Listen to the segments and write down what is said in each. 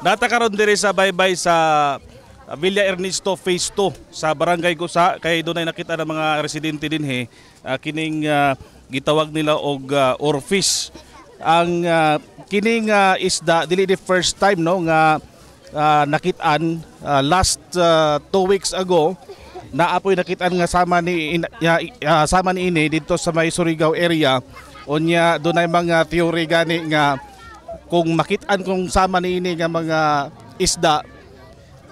Data karon diri sa baybay sa Villa Ernesto Phase 2 sa Barangay Gusa kay doon ay nakita ng mga residente din he uh, kining uh, gitawag nila og uh, orfish. Ang uh, kining uh, isda dili the first time no nga uh, nakitaan uh, last uh, two weeks ago naapoy nakitaan nga sama ni uh, uh, sama ni ini dito sa may Surigao area unya doon ay mga theory gani nga kung makitaan kung sama ni ini nga mga isda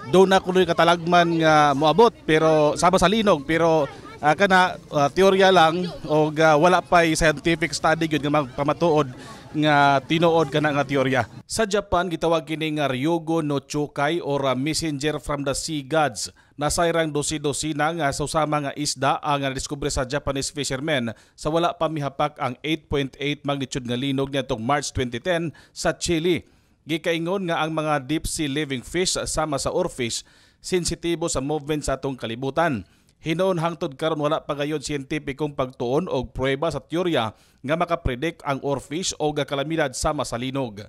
doon na kunoy katalagman nga moabot pero sama sa linog. Pero uh, kana uh, teorya lang o uh, wala pa scientific study gyud nga magpamatuod nga tinuod kana nga teorya. Sa Japan gitawag kini nga Ryugo no Chokai or messenger from the sea gods. Nasayrang dosi-dosi na nga susama nga isda ang nadiskubre sa Japanese fishermen sa wala pa mihapak ang 8.8 magnitude nga linog nitong March 2010 sa Chile. Gikaingon nga ang mga deep sea living fish sama sa oarfish sensitibo sa movement sa atong kalibutan. Hinoon hangtod karon wala pa gayud siyentipikong pagtuon og prueba sa teorya nga makapredict ang orfish o kalamidad sama sa linog.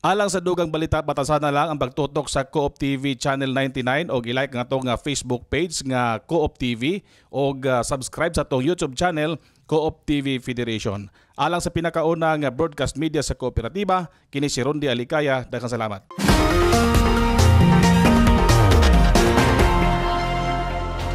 Alang sa dugang balita batasan na lang ang pagtutok sa Coop TV Channel 99 o i-like nga to nga Facebook page nga Coop TV o subscribe sa tong YouTube channel Coop TV Federation. Alang sa pinakauna nga broadcast media sa kooperatiba, kini si Rondi Alikaya. Daghang salamat.